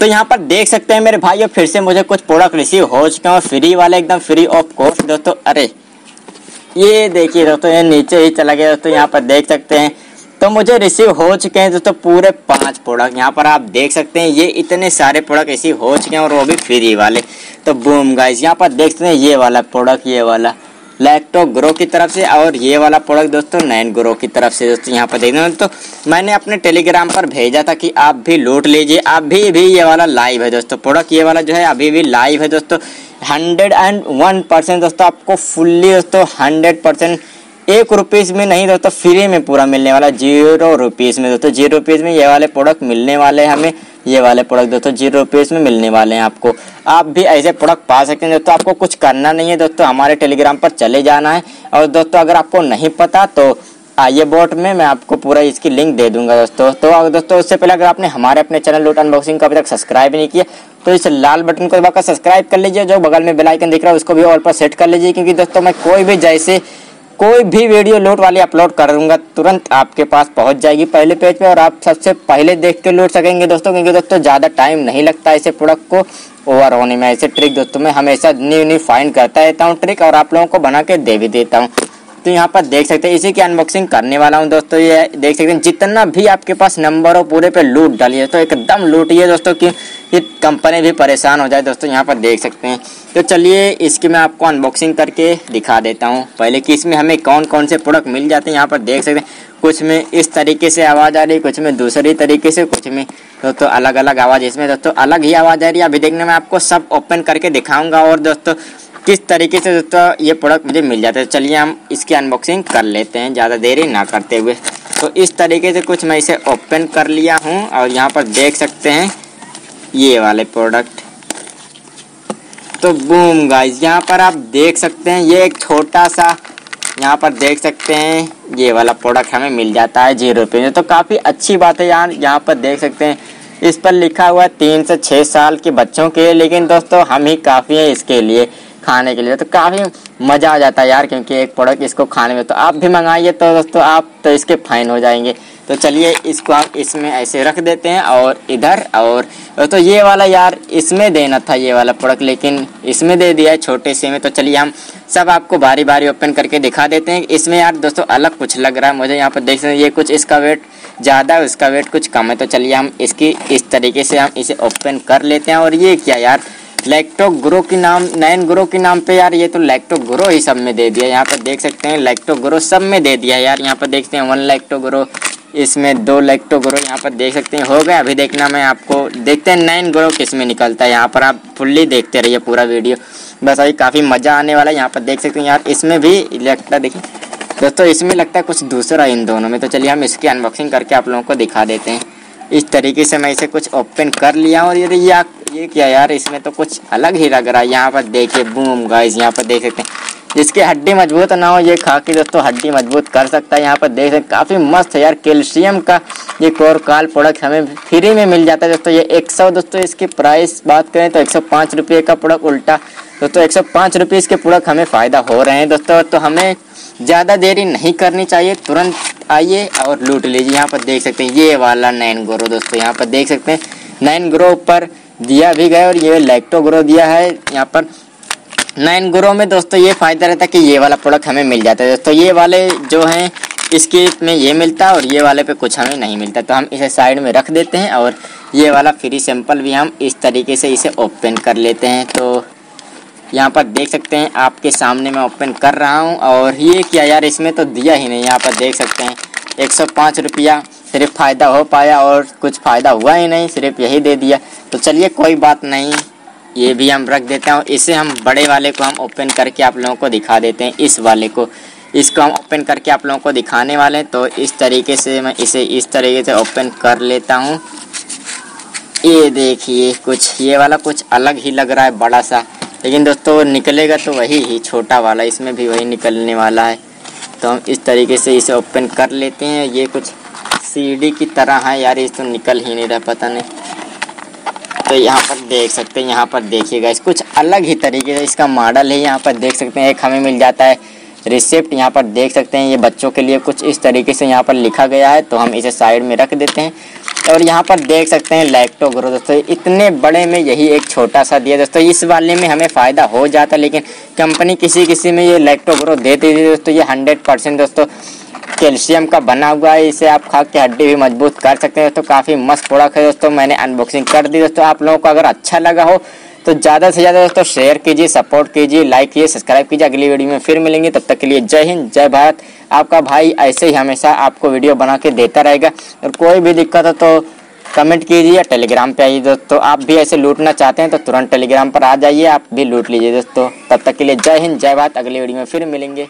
तो यहाँ पर देख सकते हैं मेरे भाई फिर से मुझे कुछ प्रोडक्ट रिसीव हो चुके हैं फ्री वाले एकदम फ्री ऑफ़ कॉस्ट दोस्तों। अरे, ये देखिए दोस्तों, ये नीचे ही चला गया दोस्तों, यहाँ पर देख सकते हैं। तो मुझे रिसीव हो चुके हैं दोस्तों पूरे पाँच प्रोडक्ट यहाँ पर आप देख सकते हैं, ये इतने सारे प्रोडक्ट रिसीव हो चुके हैं और वो भी फ्री वाले। तो बूम गाइस यहाँ पर देख सकते हैं, ये वाला प्रोडक्ट ये वाला। लैक्टो ग्रो की तरफ़ से और ये वाला प्रोडक्ट दोस्तों नैन ग्रो की तरफ़ से दोस्तों यहाँ पर देखना हैं। तो मैंने अपने टेलीग्राम पर भेजा था कि आप भी लूट लीजिए, अभी भी ये वाला लाइव है दोस्तों। प्रोडक्ट ये वाला जो है अभी भी लाइव है दोस्तों। हंड्रेड एंड वन परसेंट दोस्तों, आपको फुल्ली दोस्तों हंड्रेड परसेंट एक रुपीज़ में नहीं दोस्तों फ्री में पूरा मिलने वाला ज़ीरो रुपीज़ में दोस्तों ज़ीरो रुपीज़ में ये वाले प्रोडक्ट मिलने वाले हैं हमें, ये वाले प्रोडक्ट दोस्तों ज़ीरो रुपीज़ में मिलने वाले हैं आपको। आप भी ऐसे प्रोडक्ट पा सकते हैं, दोस्तों, आपको कुछ करना नहीं है, दोस्तों, हमारे टेलीग्राम पर चले जाना है। और दोस्तों, अगर आपको नहीं पता तो आइए बोट में मैं आपको पूरा इसकी लिंक दे दूँगा, दोस्तों। तो दोस्तों, उससे पहले अगर आपने हमारे अपने चैनल लूट अनबॉक्सिंग का अभी तक सब्सक्राइब नहीं किया तो इस लाल बटन को दबाकर सब्सक्राइब कर लीजिए, जो बगल में बेल आइकन दिख रहा है, उसको भी ऑल पर सेट कर लीजिए, क्योंकि दोस्तों, मैं कोई भी जैसे कोई भी वीडियो लोड वाली अपलोड करूँगा, तुरंत आपके पास पहुँच जाएगी पहले पेज पे और आप सबसे पहले देख के लोड सकेंगे दोस्तों, क्योंकि दोस्तों ज़्यादा टाइम नहीं लगता ऐसे प्रोडक्ट को। ओवर होने में ऐसे ट्रिक दोस्तों मैं हमेशा न्यू न्यू फाइंड करता रहता हूँ ट्रिक और आप लोगों को बना के दे भी देता हूँ। तो यहाँ पर देख सकते हैं, इसी की अनबॉक्सिंग करने वाला हूँ दोस्तों, ये देख सकते हैं, जितना भी आपके पास नंबर हो, पूरे पे लूट डालिए। तो एकदम लूटिए दोस्तों, कि ये कंपनी भी परेशान हो जाए दोस्तों, यहाँ पर देख सकते हैं। तो चलिए, इसकी मैं आपको अनबॉक्सिंग करके दिखा देता हूँ। पहले कि इसमें हमें कौन कौन से प्रोडक्ट मिल जाते हैं, यहाँ पर देख सकते हैं, कुछ में इस तरीके से आवाज़ आ रही है कुछ में दूसरी तरीके से, कुछ में दोस्तों अलग अलग आवाज़। इसमें दोस्तों, अलग ही आवाज़ आ रही है। अभी देखने में आपको सब ओपन करके दिखाऊँगा। और दोस्तों किस तरीके से दोस्तों ये प्रोडक्ट मुझे मिल जाता है? चलिए हम इसकी अनबॉक्सिंग कर लेते हैं, ज़्यादा देरी ना करते हुए। तो इस तरीके से कुछ मैं इसे ओपन कर लिया हूँ और यहाँ पर देख सकते हैं ये वाले प्रोडक्ट तो बूम गाइस यहाँ पर आप देख सकते हैं, ये एक छोटा सा, यहाँ पर देख सकते हैं, ये वाला प्रोडक्ट हमें मिल जाता है ज़ीरो रुपये में। तो काफ़ी अच्छी बात है यार, यहाँ पर देख सकते हैं, इस पर लिखा हुआ है तीन से छः साल के बच्चों के लिए, लेकिन दोस्तों हम ही काफ़ी हैं इसके लिए। खाने के लिए तो काफ़ी मज़ा आ जाता है यार, क्योंकि एक प्रोडक्ट इसको खाने में तो आप भी मंगाइए तो दोस्तों आप तो इसके फाइन हो जाएँगे। तो चलिए, इसको आप इसमें ऐसे रख देते हैं और इधर और तो ये वाला यार इसमें देना था ये वाला प्रोडक्ट लेकिन इसमें दे दिया है छोटे से में। तो चलिए, हम सब आपको बारी बारी ओपन करके दिखा देते हैं। इसमें यार दोस्तों अलग कुछ लग रहा है, मुझे यहाँ पर देख सकते हैं, ये कुछ इसका वेट ज़्यादा उसका वेट कुछ कम है। तो चलिए, हम इसकी, इस तरीके से हम इसे ओपन कर लेते हैं। और ये क्या यार लैक्टो ग्रो के नाम नैन ग्रो के नाम पे यार ये तो लैक्टो ग्रो ही सब में दे दिया। यहाँ पर देख सकते हैं लैक्टो ग्रो सब में दे दिया यार। यहाँ पर देखते हैं वन लैक्टो ग्रो इसमें दो लैक्टो ग्रो यहाँ पर देख सकते हैं। हो गया, अभी देखना मैं आपको। देखते हैं नैन ग्रो किसमें निकलता है। यहाँ पर आप फुल्ली देखते रहिए पूरा वीडियो। बस अभी काफ़ी मज़ा आने वाला है। यहाँ पर देख सकते हैं यार, इसमें भी लगता, देखिए। दोस्तों, इसमें लगता है कुछ दूसरा इन दोनों में। तो चलिए, हम इसकी अनबॉक्सिंग करके आप लोगों को दिखा देते हैं। इस तरीके से मैं इसे कुछ ओपन कर लिया और ये ये क्या यार, इसमें तो कुछ अलग ही लग रहा है। यहाँ पर देखिए बूम गाइस यहाँ पर देख सकते हैं। जिसकी हड्डी मज़बूत ना हो, ये खा के दोस्तों हड्डी मज़बूत कर सकता है। यहाँ पर देख सकते काफ़ी मस्त है यार, कैल्शियम का ये कोरकाल प्रोडक्ट हमें फ्री में मिल जाता है। दोस्तों, ये एक सौ दोस्तों, इसकी प्राइस बात करें तो एक सौ पाँच रुपये का प्रोडक्ट उल्टा। दोस्तों, एक सौ पाँच रुपये इसके प्रोडक्ट हमें फ़ायदा हो रहे हैं। दोस्तों तो हमें ज़्यादा देरी नहीं करनी चाहिए। तुरंत आइए और लूट लीजिए। यहाँ पर देख सकते हैं, ये वाला नैन ग्रो, दोस्तों, यहाँ पर देख सकते हैं, नैन ग्रो पर दिया भी गया और ये लैक्टो ग्रो दिया है। यहाँ पर नाइन ग्रो में दोस्तों ये फ़ायदा रहता है कि ये वाला प्रोडक्ट हमें मिल जाता है। दोस्तों ये वाले जो हैं, इसके में ये मिलता है और ये वाले पे कुछ हमें नहीं मिलता। तो हम इसे साइड में रख देते हैं और ये वाला फ्री सैंपल भी हम इस तरीके से इसे ओपन कर लेते हैं। तो यहाँ पर देख सकते हैं, आपके सामने मैं ओपन कर रहा हूँ और ये क्या यार, इसमें तो दिया ही नहीं। यहाँ पर देख सकते हैं, एक सौ पाँच रुपया सिर्फ़ फ़ायदा हो पाया और कुछ फ़ायदा हुआ ही नहीं, सिर्फ़ यही दे दिया। तो चलिए, कोई बात नहीं, ये भी हम रख देते हैं इसे हम बड़े वाले को हम ओपन करके आप लोगों को दिखा देते हैं, इस वाले को। इसको हम ओपन करके आप लोगों को दिखाने वाले हैं तो इस तरीके से मैं इसे इस तरीके से ओपन कर लेता हूँ। ये देखिए, कुछ, ये वाला कुछ अलग ही लग रहा है, बड़ा सा। लेकिन दोस्तों निकलेगा तो वही ही छोटा वाला, इसमें भी वही निकलने वाला है। तो हम इस तरीके से इसे ओपन कर लेते हैं। ये कुछ सीडी की तरह है यार, इस तो निकल ही नहीं रहा, पता नहीं। तो यहाँ पर देख सकते हैं, यहाँ पर देखिएगा, इस कुछ अलग ही तरीके से इसका मॉडल है, यहाँ पर देख सकते हैं, एक हमें मिल जाता है रिसिप्ट, यहाँ पर देख सकते हैं, ये बच्चों के लिए कुछ इस तरीके से यहाँ पर लिखा गया है तो हम इसे साइड में रख देते हैं। और यहाँ पर देख सकते हैं लैक्टो ग्रो दोस्तों, इतने बड़े में यही एक छोटा सा दिया दोस्तों, इस वाले में हमें फ़ायदा हो जाता लेकिन कंपनी किसी किसी में ये लैक्टो ग्रो देती थी दोस्तों, ये हंड्रेड परसेंट दोस्तों कैल्शियम का बना हुआ है, इसे आप खा के हड्डी भी मज़बूत कर सकते हैं। दोस्तों काफ़ी मस्त प्रोडक्ट है दोस्तों, मैंने अनबॉक्सिंग कर दी दोस्तों। आप लोगों को अगर अच्छा लगा हो तो ज़्यादा से ज़्यादा दोस्तों शेयर कीजिए सपोर्ट कीजिए लाइक कीजिए सब्सक्राइब कीजिए। अगली वीडियो में फिर मिलेंगे, तब तक के लिए जय हिंद, जय भारत। आपका भाई ऐसे ही हमेशा आपको वीडियो बना के देता रहेगा। और कोई भी दिक्कत हो तो कमेंट कीजिए टेलीग्राम पे आइए दोस्तों। आप भी ऐसे लूटना चाहते हैं तो तुरंत टेलीग्राम पर आ जाइए, आप भी लूट लीजिए दोस्तों। तब तक के लिए जय हिंद, जय भारत। अगली वीडियो में फिर मिलेंगे।